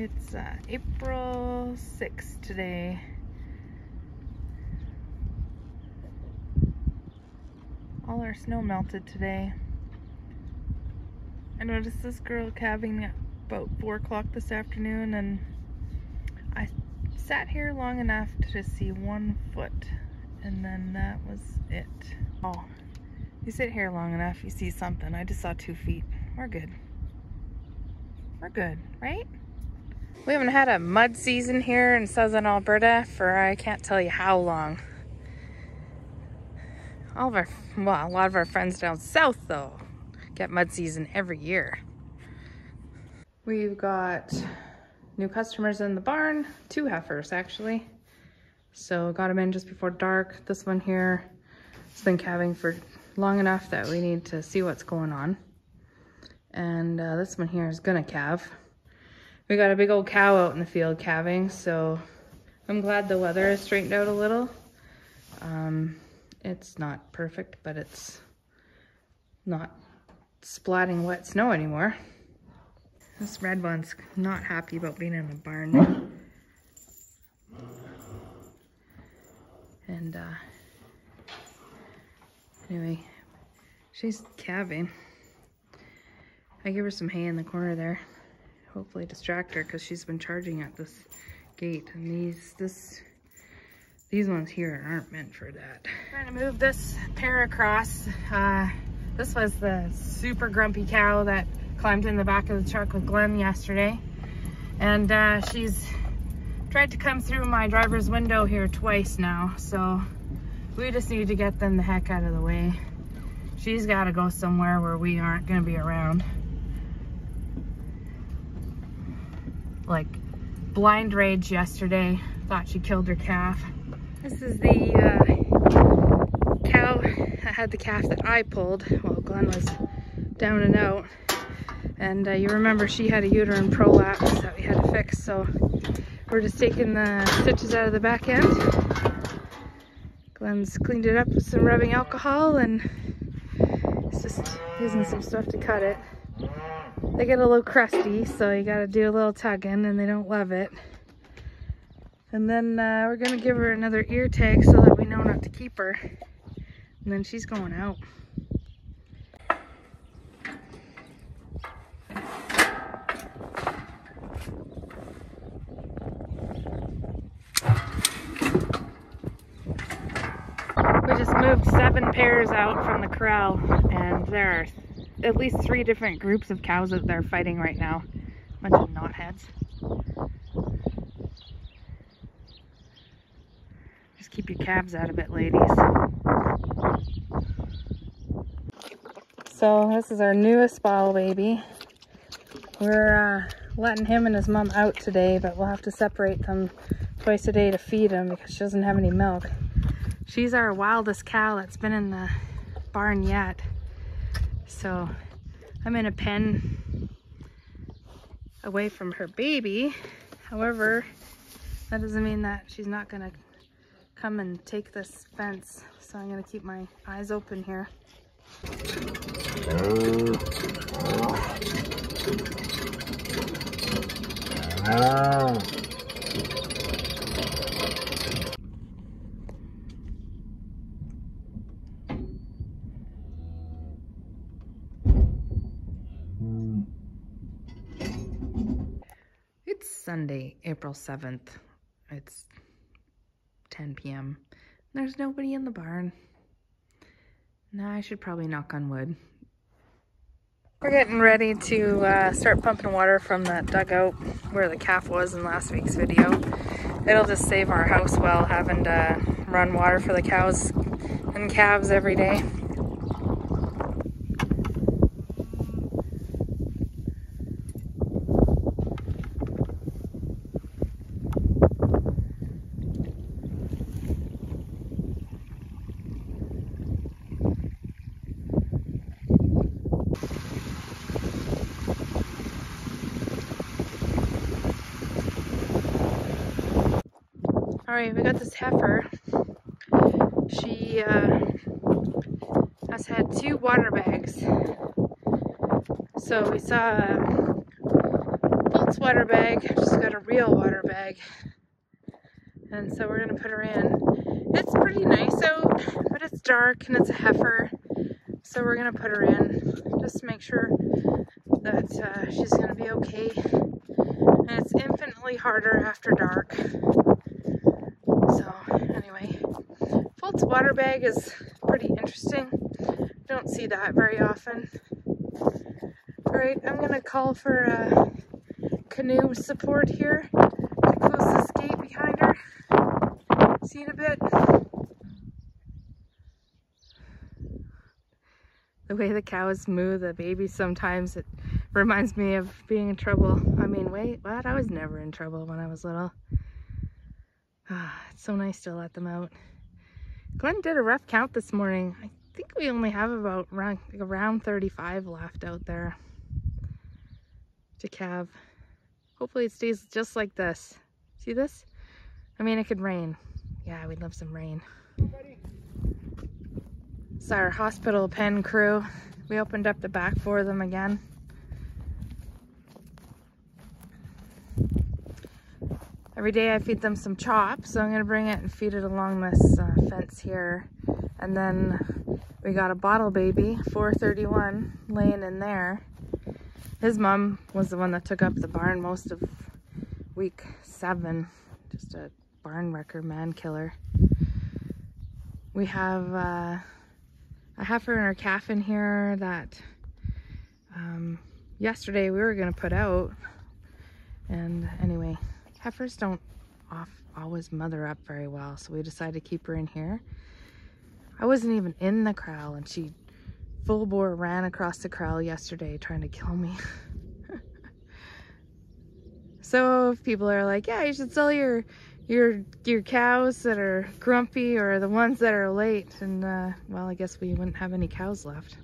It's uh, April 6th today. All our snow melted today. I noticed this girl calving at about 4 o'clock this afternoon and I sat here long enough to see one foot and then that was it. Oh, you sit here long enough, you see something. I just saw two feet. We're good. We're good, right? We haven't had a mud season here in southern Alberta for I can't tell you how long. All of our, well, a lot of our friends down south though get mud season every year. We've got new customers in the barn, two heifers actually. So got them in just before dark. This one here has been calving for long enough that we need to see what's going on. And uh, this one here is gonna calve. We got a big old cow out in the field calving, so I'm glad the weather has straightened out a little. Um, it's not perfect, but it's not splatting wet snow anymore. This red one's not happy about being in the barn. And uh, anyway, she's calving. I give her some hay in the corner there hopefully distract her because she's been charging at this gate and these this these ones here aren't meant for that. I'm trying to move this pair across uh, this was the super grumpy cow that climbed in the back of the truck with Glenn yesterday. And uh, she's tried to come through my driver's window here twice now so we just need to get them the heck out of the way. She's got to go somewhere where we aren't going to be around like blind rage yesterday. Thought she killed her calf. This is the uh, cow that had the calf that I pulled while Glenn was down and out. And uh, you remember she had a uterine prolapse that we had to fix. So we're just taking the stitches out of the back end. Glenn's cleaned it up with some rubbing alcohol and it's just using some stuff to cut it. They get a little crusty, so you gotta do a little tugging and they don't love it. And then uh, we're gonna give her another ear tag so that we know not to keep her. And then she's going out. We just moved seven pairs out from the corral and there are at least three different groups of cows that they're fighting right now. Bunch of knotheads. Just keep your calves out of it, ladies. So this is our newest bottle baby. We're uh, letting him and his mom out today, but we'll have to separate them twice a day to feed him because she doesn't have any milk. She's our wildest cow that's been in the barn yet. So I'm in a pen away from her baby. However, that doesn't mean that she's not gonna come and take this fence. So I'm gonna keep my eyes open here. Ah. Sunday, April 7th. It's 10 p.m. There's nobody in the barn. Now I should probably knock on wood. We're getting ready to uh, start pumping water from that dugout where the calf was in last week's video. It'll just save our house well having to run water for the cows and calves every day. We got this heifer. She uh, has had two water bags. So we saw uh, Fultz water bag. Just got a real water bag. And so we're gonna put her in. It's pretty nice out, but it's dark and it's a heifer. So we're gonna put her in just to make sure that uh, she's gonna be okay. And it's infinitely harder after dark. So anyway, Fult's water bag is pretty interesting. Don't see that very often. All right, I'm gonna call for uh, canoe support here to close this gate behind her. See in a bit. The way the cows moo the baby sometimes it reminds me of being in trouble. I mean, wait, what? I was never in trouble when I was little. Ah, it's so nice to let them out. Glenn did a rough count this morning. I think we only have about around, around 35 left out there to calve. Hopefully it stays just like this. See this? I mean, it could rain. Yeah, we'd love some rain. It's our hospital pen crew. We opened up the back for them again. Every day I feed them some chop, so I'm gonna bring it and feed it along this uh, fence here. And then we got a bottle baby, 431, laying in there. His mom was the one that took up the barn most of week seven. Just a barn wrecker, man killer. We have uh, a heifer and her calf in here that um, yesterday we were gonna put out. And anyway, heifers don't off, always mother up very well, so we decided to keep her in here. I wasn't even in the corral and she full bore ran across the corral yesterday trying to kill me. so if people are like, yeah, you should sell your your your cows that are grumpy or the ones that are late and uh, well I guess we wouldn't have any cows left.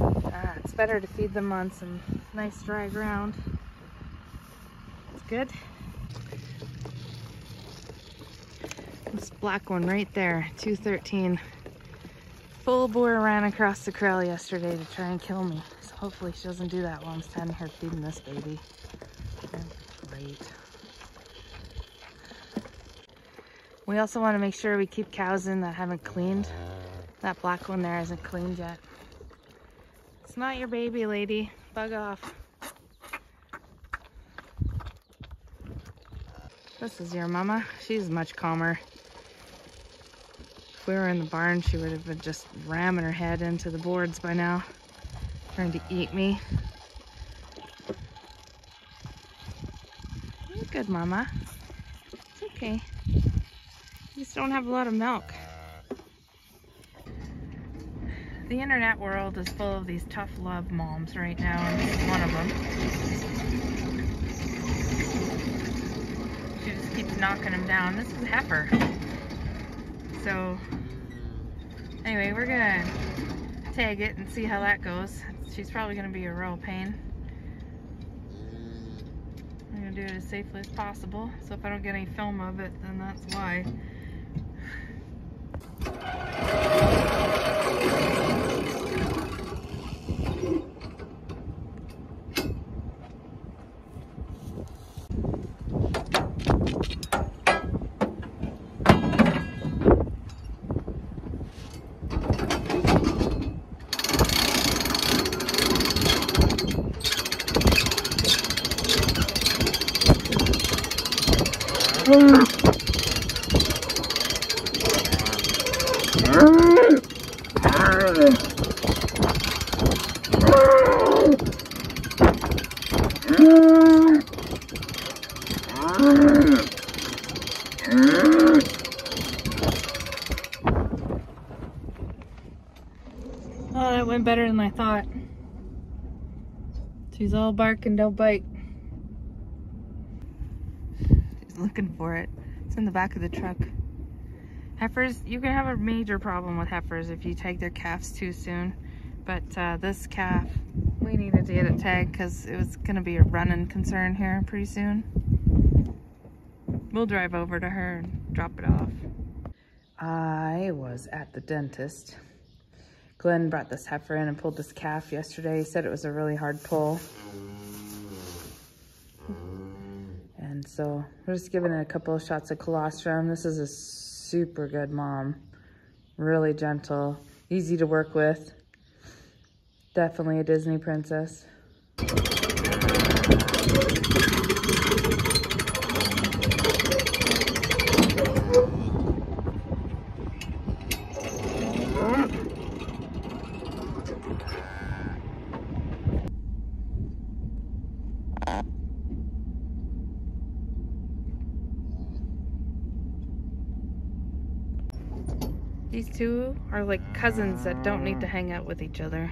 Uh, it's better to feed them on some nice dry ground. It's good. This black one right there, 213. Full bore ran across the corral yesterday to try and kill me. So hopefully she doesn't do that while I'm standing here feeding this baby. Great. We also want to make sure we keep cows in that haven't cleaned. That black one there isn't cleaned yet. It's not your baby, lady. Bug off. This is your mama. She's much calmer. If we were in the barn, she would have been just ramming her head into the boards by now, trying to eat me. You're good, mama. It's okay. You just don't have a lot of milk. The internet world is full of these tough love moms right now, and this is one of them. Keeps knocking them down. This is a heifer. So, anyway, we're gonna tag it and see how that goes. She's probably gonna be a real pain. I'm gonna do it as safely as possible. So if I don't get any film of it, then that's why. Oh, that went better than I thought. She's all bark and don't bite. She's looking for it. It's in the back of the truck. Heifers, you can have a major problem with heifers if you tag their calves too soon. But uh, this calf, we needed to get it tagged because it was going to be a running concern here pretty soon. We'll drive over to her and drop it off. I was at the dentist. Glenn brought this heifer in and pulled this calf yesterday. He said it was a really hard pull. And so we're just giving it a couple of shots of colostrum. This is a super good mom. Really gentle, easy to work with. Definitely a Disney princess. Two are like cousins that don't need to hang out with each other.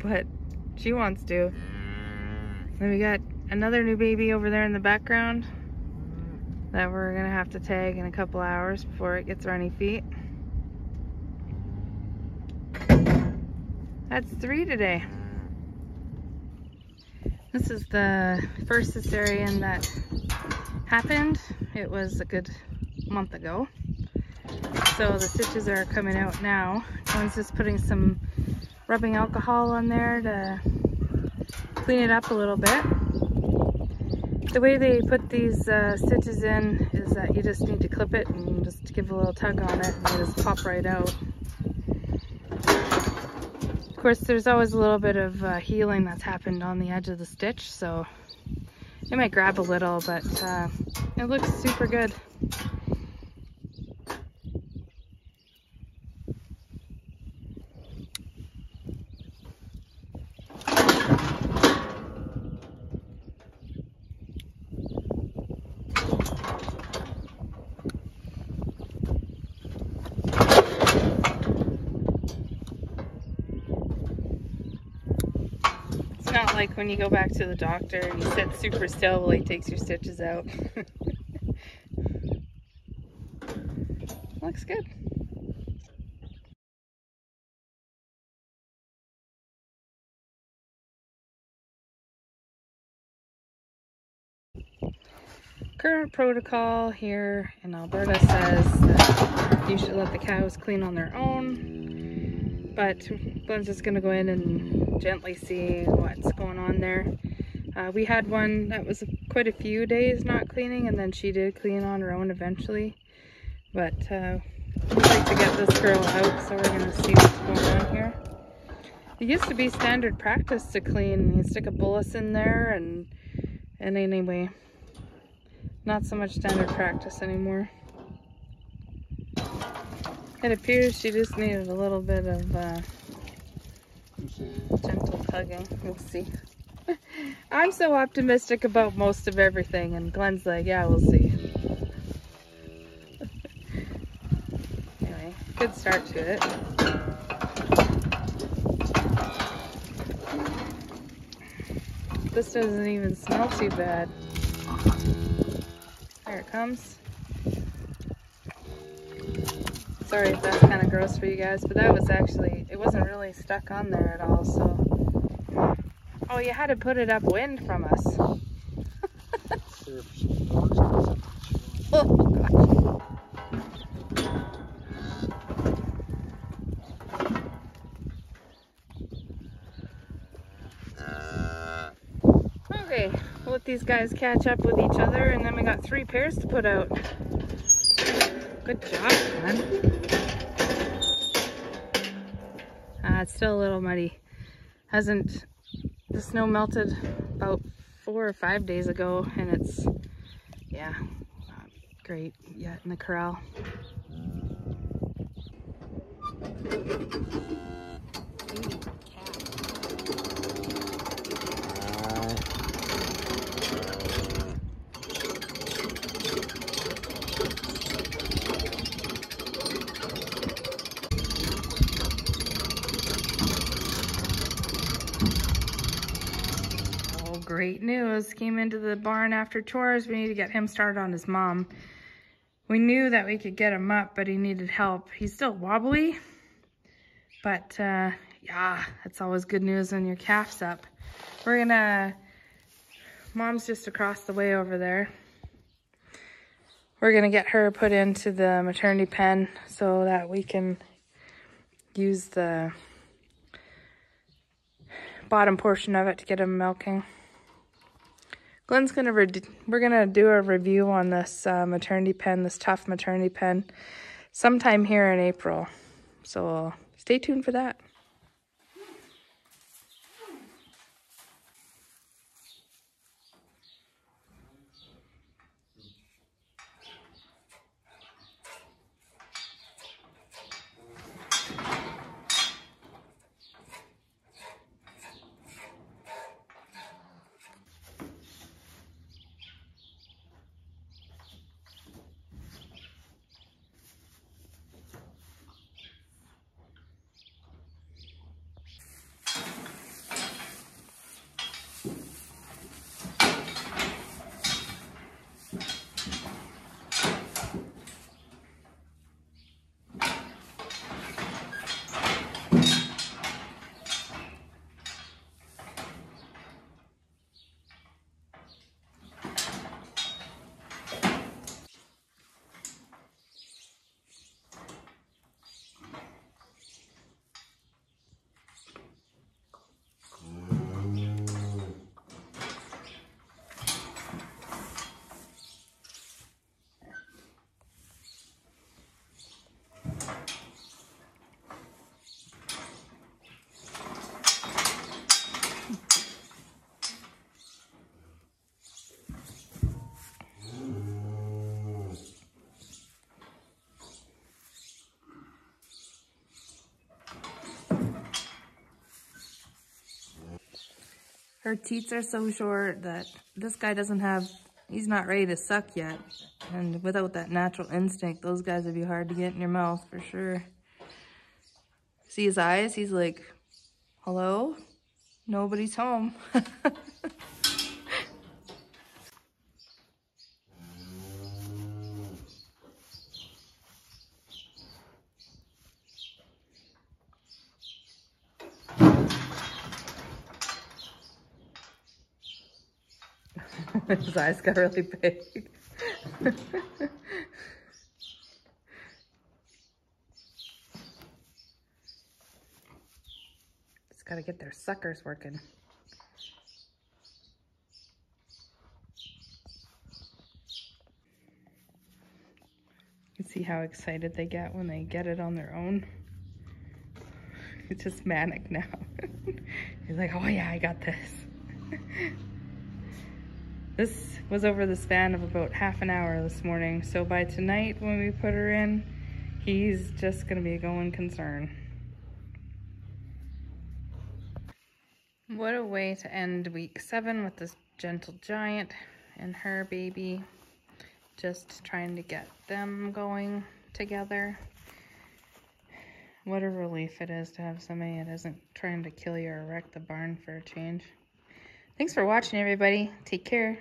But she wants to. Then we got another new baby over there in the background that we're gonna have to tag in a couple hours before it gets runny feet. That's three today. This is the first cesarean that happened. It was a good month ago. So the stitches are coming out now. One's just putting some rubbing alcohol on there to clean it up a little bit. The way they put these uh, stitches in is that you just need to clip it and just give a little tug on it and they just pop right out. Of course, there's always a little bit of uh, healing that's happened on the edge of the stitch, so it might grab a little, but uh, it looks super good. It's not like when you go back to the doctor and you sit super still while he takes your stitches out. Looks good. Current protocol here in Alberta says that you should let the cows clean on their own, but Glenn's just gonna go in and gently see what's going on there. Uh, we had one that was quite a few days not cleaning and then she did clean on her own eventually. But uh, we'd like to get this girl out so we're gonna see what's going on here. It used to be standard practice to clean. You stick a bolus in there and, and anyway, not so much standard practice anymore. It appears she just needed a little bit of uh, gentle tugging. We'll see. I'm so optimistic about most of everything, and Glenn's like, yeah, we'll see. anyway, good start to it. This doesn't even smell too bad. There it comes. Sorry if that's kind of gross for you guys, but that was actually, it wasn't really stuck on there at all, so. Oh, you had to put it upwind from us. oh. Okay, let these guys catch up with each other, and then we got three pairs to put out. Good job, man. Uh, it's still a little muddy. Hasn't, the snow melted about four or five days ago and it's, yeah, not great yet in the corral. Great news. Came into the barn after chores. We need to get him started on his mom. We knew that we could get him up, but he needed help. He's still wobbly, but uh, yeah, it's always good news when your calf's up. We're gonna, mom's just across the way over there. We're gonna get her put into the maternity pen so that we can use the bottom portion of it to get him milking. Glenn's gonna we're gonna do a review on this uh, maternity pen, this tough maternity pen, sometime here in April. So stay tuned for that. Her teats are so short that this guy doesn't have, he's not ready to suck yet. And without that natural instinct, those guys would be hard to get in your mouth for sure. See his eyes? He's like, hello? Nobody's home. His eyes got really big. Just gotta get their suckers working. You see how excited they get when they get it on their own. It's just manic now. He's like, oh yeah, I got this. This was over the span of about half an hour this morning. So by tonight when we put her in, he's just gonna be a going concern. What a way to end week seven with this gentle giant and her baby. Just trying to get them going together. What a relief it is to have somebody that isn't trying to kill you or wreck the barn for a change. Thanks for watching, everybody. Take care.